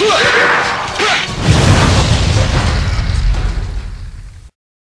Whoa!